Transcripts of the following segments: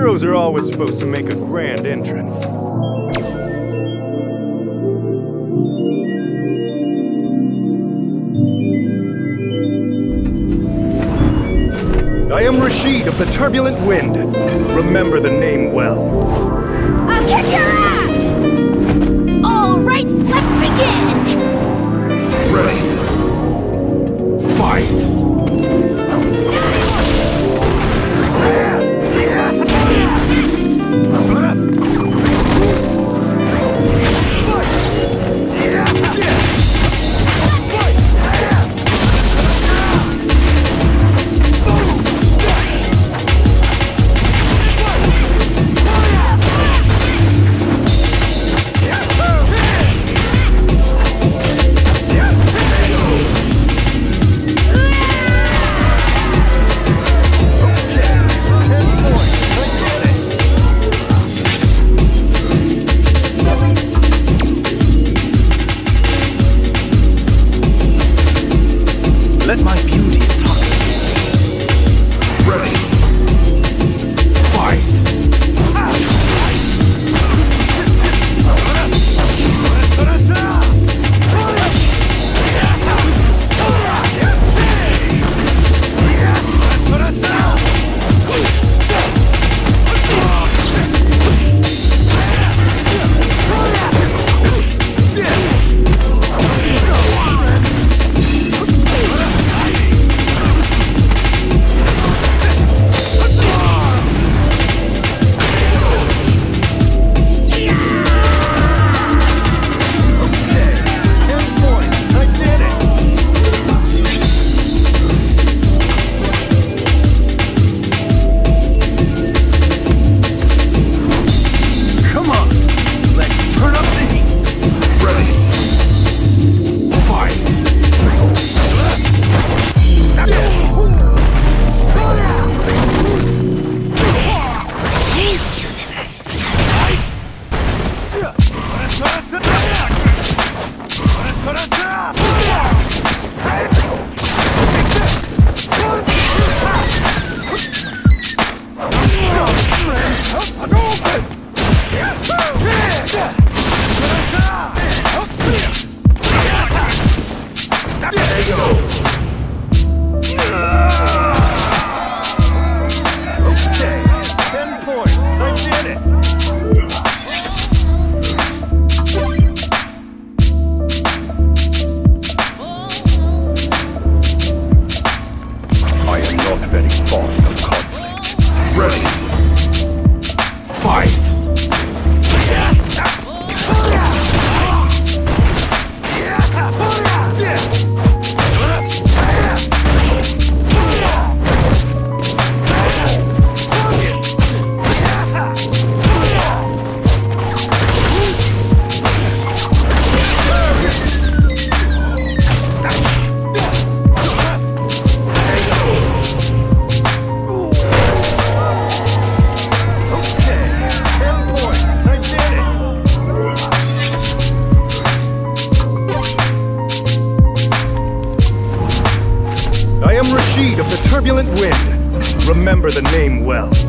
Heroes are always supposed to make a grand entrance. I am Rashid of the Turbulent Wind. Remember the name well. I'll kick your ready. well.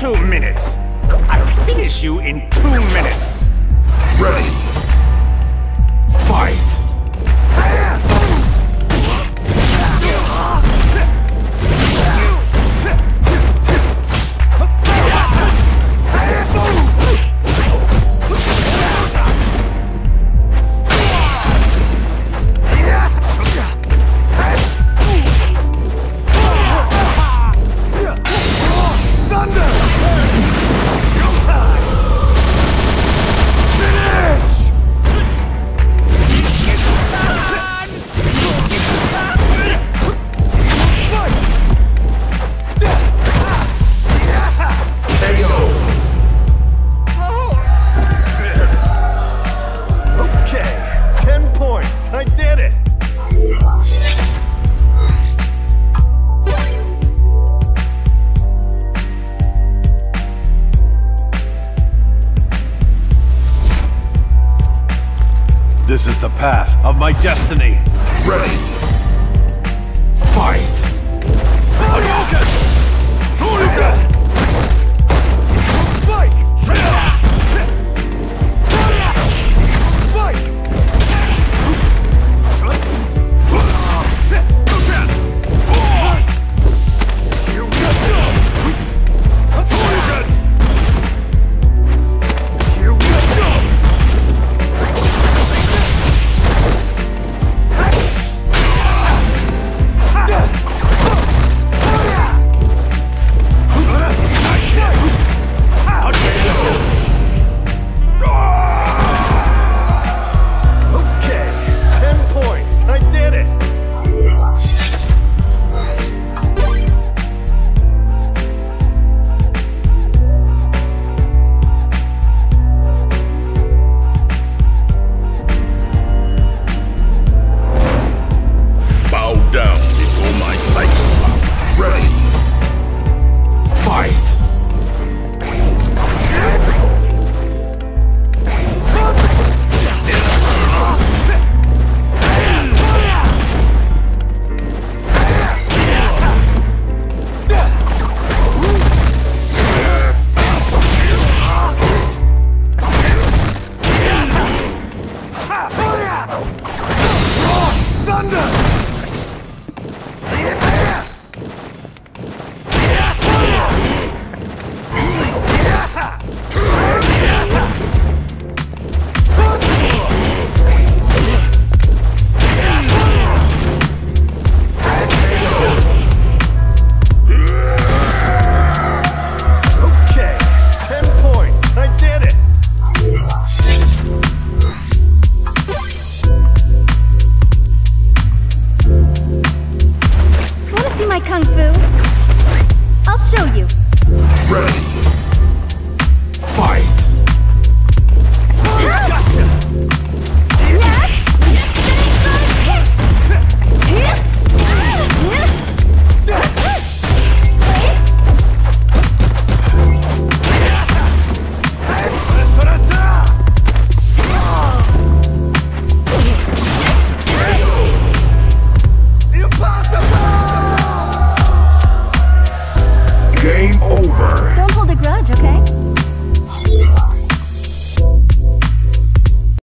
Two minutes. I'll finish you in two minutes. Ready. Fight. My destiny. Ready.